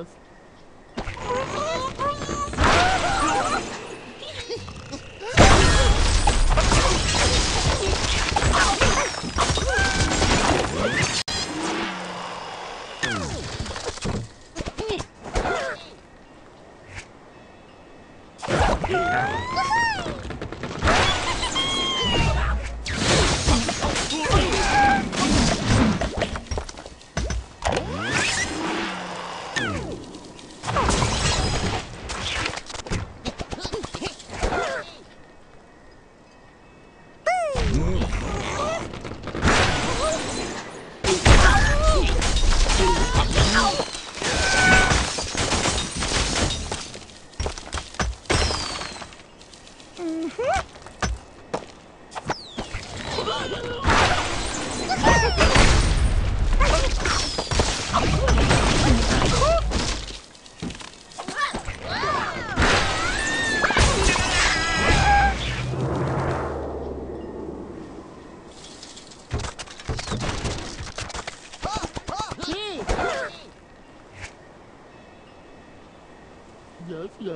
those. neuf, là.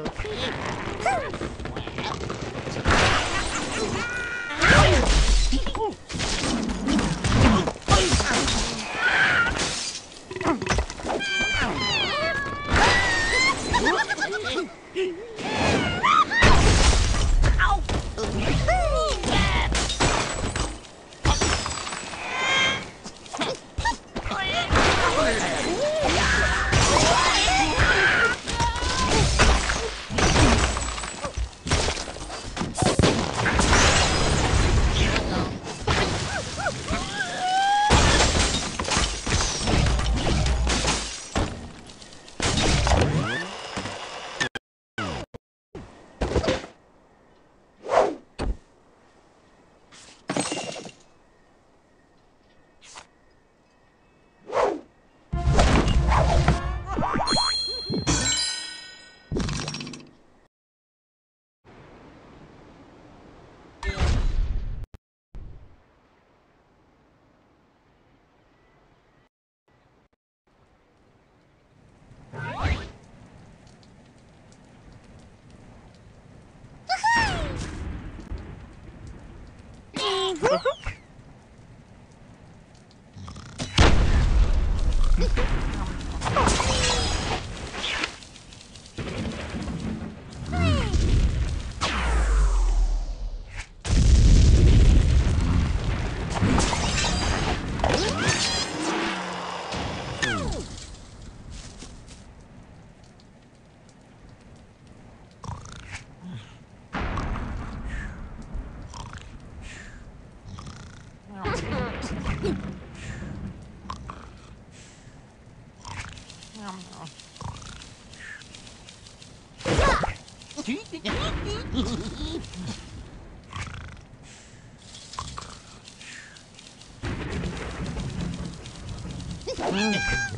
Mm-hmm. Mm-hmm.